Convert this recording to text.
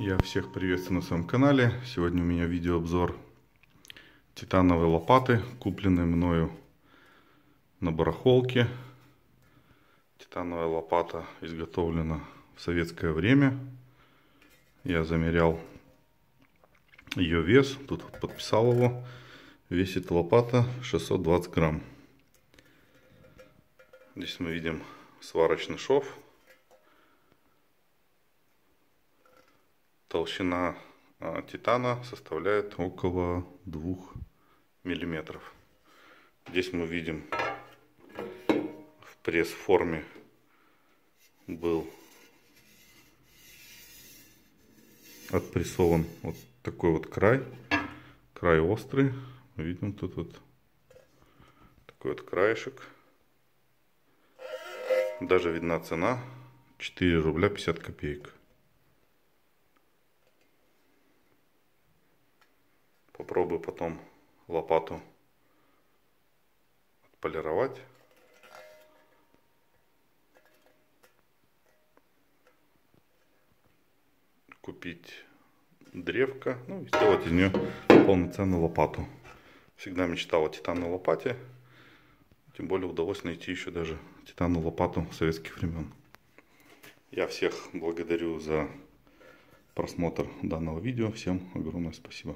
Я всех приветствую на своем канале. Сегодня у меня видеообзор титановой лопаты, купленной мною на барахолке. Титановая лопата изготовлена в советское время. Я замерял ее вес, тут подписал его. Весит лопата 620 грамм. Здесь мы видим сварочный шов Толщина а, титана составляет около 2 миллиметров. Здесь мы видим в пресс-форме был отпрессован вот такой вот край. Край острый. Видим тут вот такой вот краешек. Даже видна цена 4 рубля 50 копеек. Попробую потом лопату отполировать. Купить древко, ну и сделать из нее полноценную лопату. Всегда мечтал о титановой лопате. Тем более удалось найти еще даже титановую лопату советских времен. Я всех благодарю за просмотр данного видео. Всем огромное спасибо.